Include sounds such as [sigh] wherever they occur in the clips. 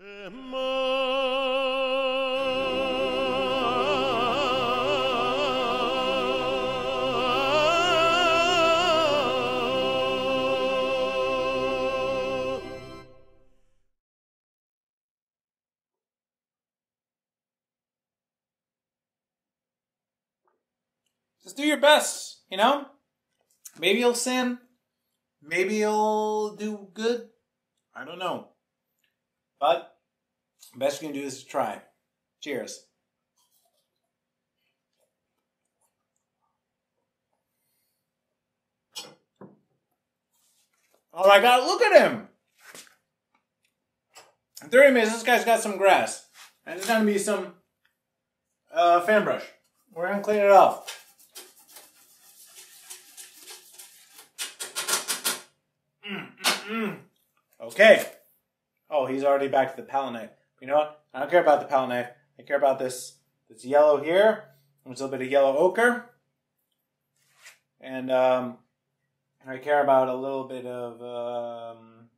Just do your best, you know? Maybe you'll sin. Maybe you'll do good. I don't know. But best you can do is try. Cheers. Oh my god, look at him! In 30 minutes, this guy's got some grass. And there's gonna be some uh, fan brush. We're gonna clean it off. Mm, mm, mm. Okay. Oh, he's already back to the knife. You know what? I don't care about the knife. I care about this this yellow here. There's a little bit of yellow ochre. And um, I care about a little bit of um,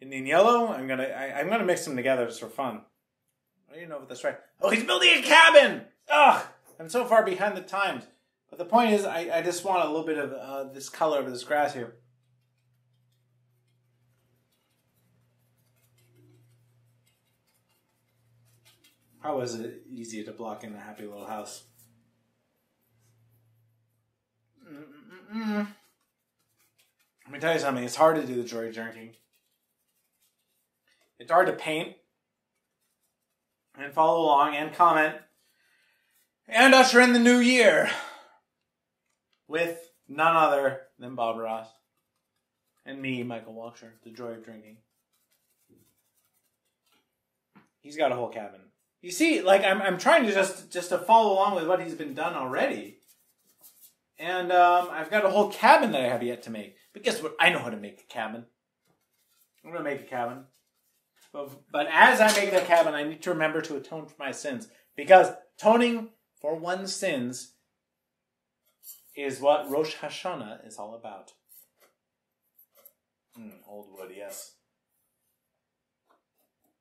Indian yellow. I'm gonna I, I'm gonna mix them together just for fun. I don't even know if that's right. Oh, he's building a cabin. Ugh, I'm so far behind the times. But the point is, I, I just want a little bit of uh, this color of this grass here. How was it easy to block in a happy little house? Mm-mm-mm. Let me tell you something. It's hard to do the joy drinking. It's hard to paint and follow along and comment and usher in the new year with none other than Bob Ross and me, Michael Walker, the joy of drinking. He's got a whole cabin. You see, like I'm, I'm trying to just just to follow along with what he's been done already, and um, I've got a whole cabin that I have yet to make. But guess what? I know how to make a cabin. I'm gonna make a cabin. But, but as I make the cabin, I need to remember to atone for my sins because atoning for one's sins is what Rosh Hashanah is all about. Mm, old wood, yes.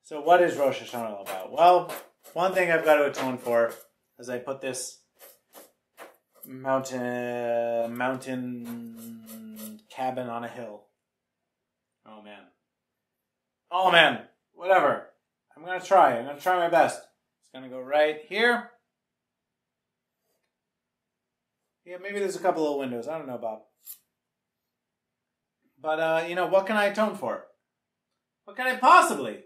So, what is Rosh Hashanah all about? Well, one thing I've got to atone for is I put this mountain mountain cabin on a hill. Oh man. Oh man. Whatever. I'm gonna try. I'm gonna try my best. It's gonna go right here. Yeah, maybe there's a couple of windows. I don't know, Bob. But uh, you know, what can I atone for? What can I possibly?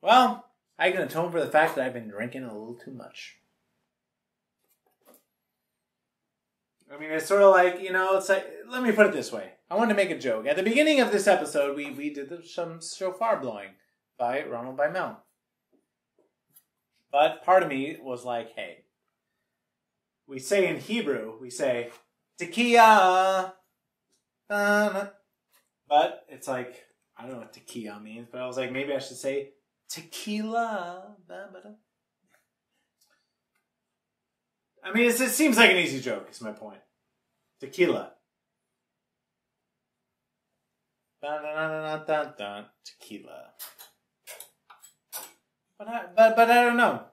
Well, I can atone for the fact that I've been drinking a little too much. I mean, it's sort of like, you know, it's like, let me put it this way. I wanted to make a joke. At the beginning of this episode, we, we did the, some shofar blowing by Ronald by Mel. But part of me was like, hey, we say in Hebrew, we say, tekiah, uh-huh. but it's like, I don't know what tekiah means, but I was like, maybe I should say tequila. I mean, it seems like an easy joke, is my point. Tequila. Tequila. But I, but, but I don't know.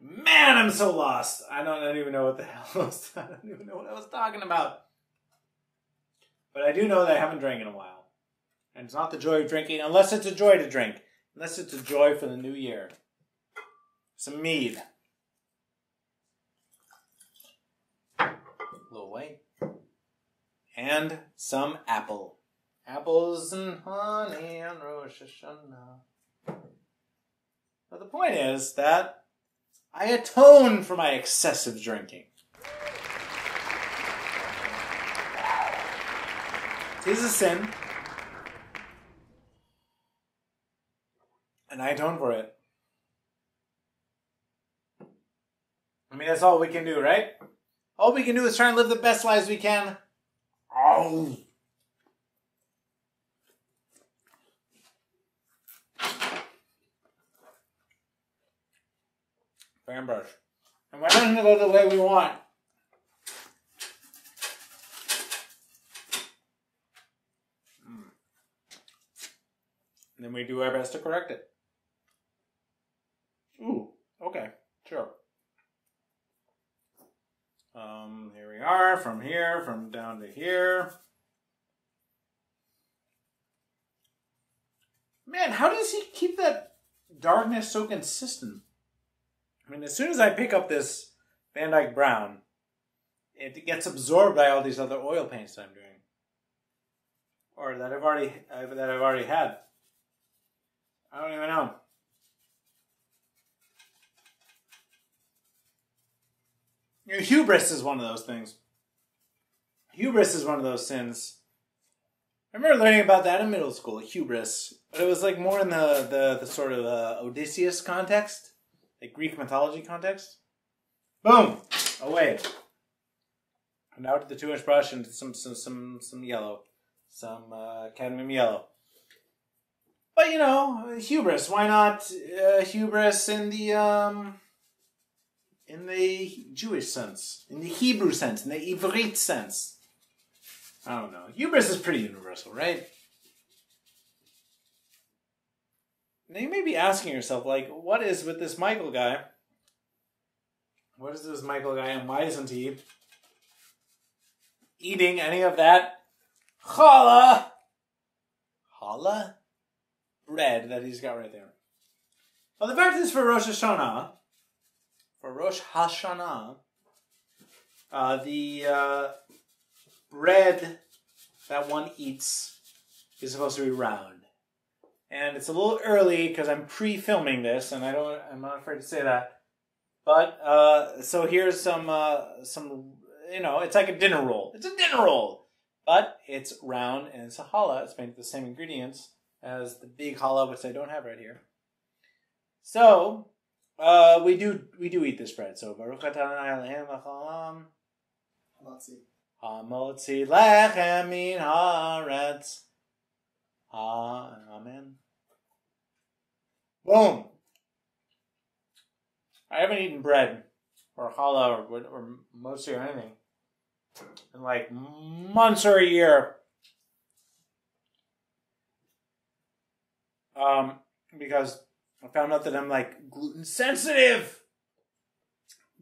Man, I'm so lost. I don't, I don't even know what the [laughs] hell I was. I don't even know what I was talking about. But I do know that I haven't drank in a while. And it's not the joy of drinking, unless it's a joy to drink. Unless it's a joy for the new year. Some mead. A little way. And some apple. Apples and honey on Rosh Hashanah. But the point is that I atone for my excessive drinking. Is a sin. And I atone for it. I mean, that's all we can do, right? All we can do is try and live the best lives we can. Oh. Fan brush. And why doesn't it go the way we want? Hmm. And then we do our best to correct it. Ooh, okay, sure. Um, here we are, from here, from down to here. Man, how does he keep that darkness so consistent? I mean, as soon as I pick up this Van Dyke Brown, it gets absorbed by all these other oil paints that I'm doing, or that I've already that I've already had. I don't even know. You know, hubris is one of those things. Hubris is one of those sins. I remember learning about that in middle school, hubris, but it was like more in the the, the sort of uh, Odysseus context, like Greek mythology context. Boom, away. And now to the two inch brush and some some some some yellow, some uh, cadmium yellow. But you know, hubris. Why not uh, hubris in the um, in the Jewish sense, in the Hebrew sense, in the Ivrit sense? I don't know. Hubris is pretty universal, right? Now you may be asking yourself, like, what is with this Michael guy? What is this Michael guy, and why isn't he eating any of that challah, challah bread that he's got right there? Well, the fact is, for Rosh Hashanah, for Rosh Hashanah, uh, the uh, bread that one eats is supposed to be round. And it's a little early because I'm pre-filming this, and I don't. I'm not afraid to say that. But uh, so here's some uh, some. You know, it's like a dinner roll. It's a dinner roll, but it's round and it's a challah. It's made with the same ingredients as the big challah, which I don't have right here. So uh, we do we do eat this bread. So Baruch atah Hamotzi lechem min haaretz. Amen. Boom. I haven't eaten bread or challah or, or mostly or anything in like months or a year. Um, because I found out that I'm like gluten sensitive.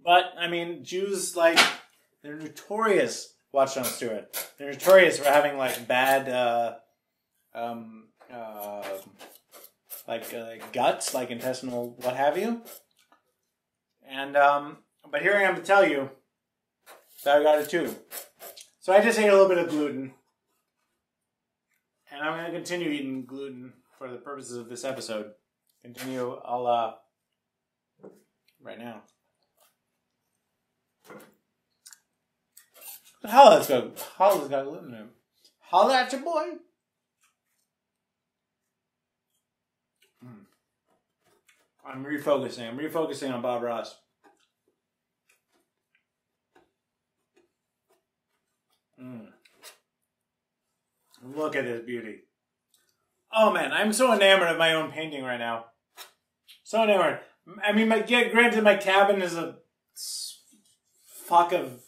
But I mean, Jews like they're notorious. Watch Jon Stewart. They're notorious for having like bad, uh, um, uh, like uh, guts, like intestinal, what have you. And um, but here I am to tell you that I got it too. So I just ate a little bit of gluten, and I'm going to continue eating gluten for the purposes of this episode. Continue. I'll uh, right now. But Holla's got Holla's got it. Holla at your boy. Hmm. I'm refocusing. I'm refocusing on Bob Ross. Mm. Look at this beauty. Oh man, I'm so enamored of my own painting right now. So enamored. I mean, my, get granted, my cabin is a fuck of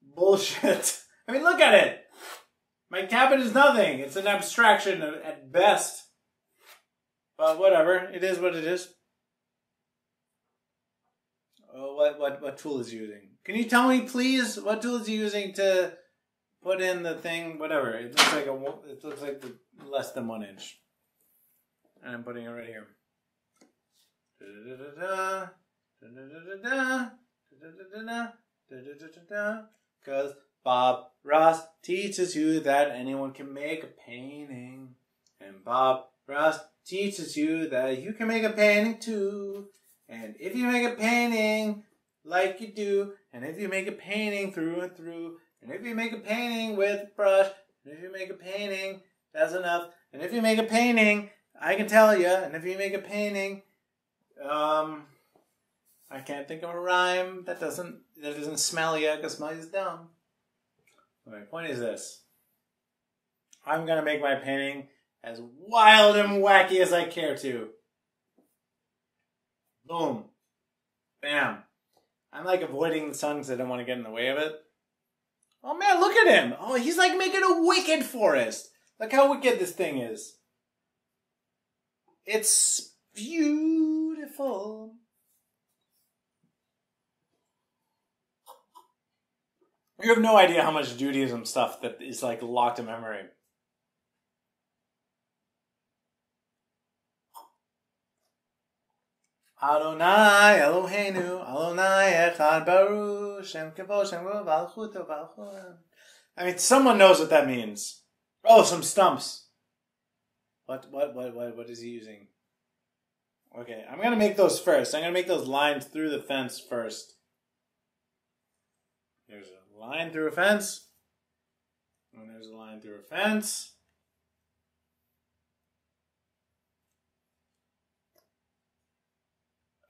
bullshit. [laughs] I mean, look at it. My cabin is nothing. It's an abstraction at best. But whatever. It is what it is. Oh, what what what tool is using? Can you tell me, please, what tool is using to put in the thing? Whatever. It looks like a. It looks like the less than one inch. And I'm putting it right here. Because Bob Ross teaches you that anyone can make a painting. And Bob Ross teaches you that you can make a painting too. And if you make a painting like you do, and if you make a painting through and through, and if you make a painting with a brush, and if you make a painting, that's enough. And if you make a painting, I can tell you, and if you make a painting, um, I can't think of a rhyme that doesn't that doesn't smell you because smell is dumb. My point is this: I'm gonna make my painting as wild and wacky as I care to. Boom, bam. I'm like avoiding the sun because I don't want to get in the way of it. Oh man, look at him! Oh, he's like making a wicked forest. Look how wicked this thing is. It's beautiful. You have no idea how much Judaism stuff that is like locked in memory. Adonai Eloheinu Adonai Echad Baruch Shem Shem. I mean, someone knows what that means. Oh, some stumps. What, what, what, what, what is he using? Okay, I'm gonna make those first. I'm gonna make those lines through the fence first. There's a line through a fence. And there's a line through a fence.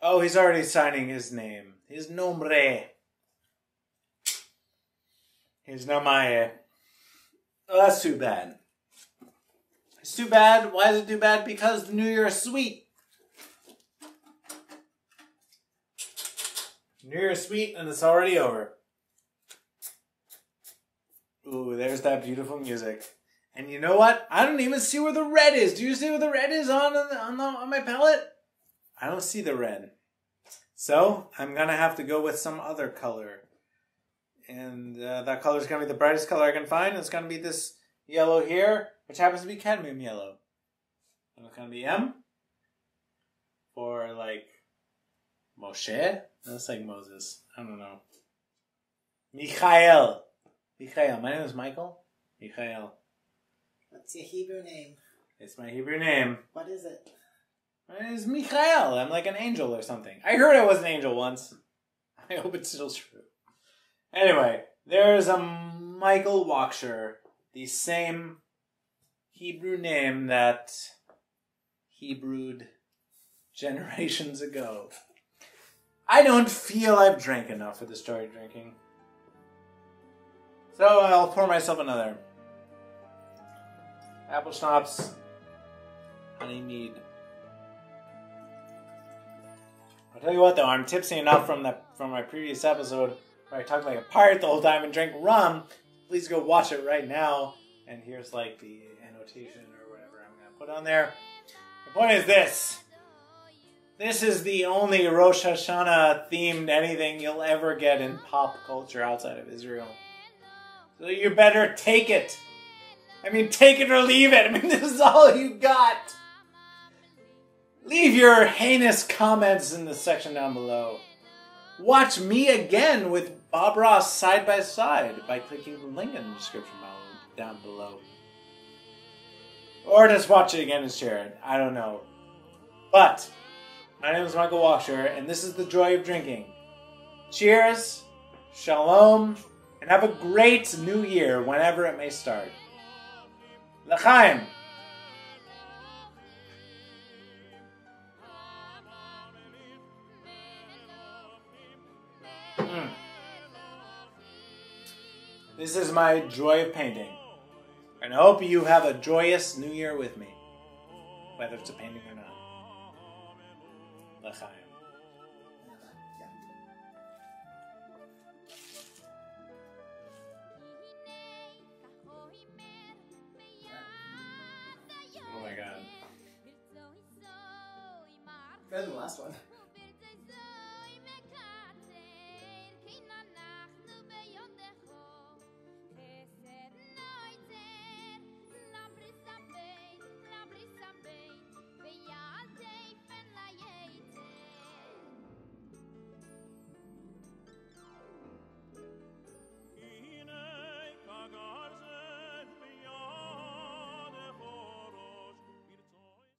Oh, he's already signing his name. His nombre. His namae. Oh, that's too bad. It's too bad. Why is it too bad? Because the New Year is sweet. New Year is sweet and it's already over. Ooh, there's that beautiful music. And you know what? I don't even see where the red is. Do you see where the red is on on, the, on my palette? I don't see the red. So I'm gonna have to go with some other color. And uh, that color is gonna be the brightest color I can find. It's gonna be this yellow here, which happens to be cadmium yellow. And it's gonna be M for like Moshe. That's like Moses. I don't know. Michael. Michael. My name is Michael. Michael. What's your Hebrew name? It's my Hebrew name. What is it? My name is Michael. I'm like an angel or something. I heard I was an angel once. [laughs] I hope it's still true. Anyway, there's a Michael Waksher, the same Hebrew name that Hebrewed generations ago. I don't feel I've drank enough for the story drinking. So I'll pour myself another. Apple schnapps, honey mead. I'll tell you what though, I'm tipsy enough from the from my previous episode where I talked like a pirate the whole time and drank rum. Please go watch it right now. And here's like the annotation or whatever I'm gonna put on there. The point is this. This is the only Rosh Hashanah themed anything you'll ever get in pop culture outside of Israel. So you better take it. I mean, take it or leave it. [laughs] I mean, this is all you got. Leave your heinous comments in the section down below. Watch me again with Bob Ross side by side by clicking the link in the description down below. Or just watch it again and share it. I don't know. But, my name is Michael Washer, and this is the joy of drinking. Cheers, shalom, and have a great new year whenever it may start. L'chaim! Mm. This is my joy of painting. And I hope you have a joyous new year with me, whether it's a painting or not. L'chaim.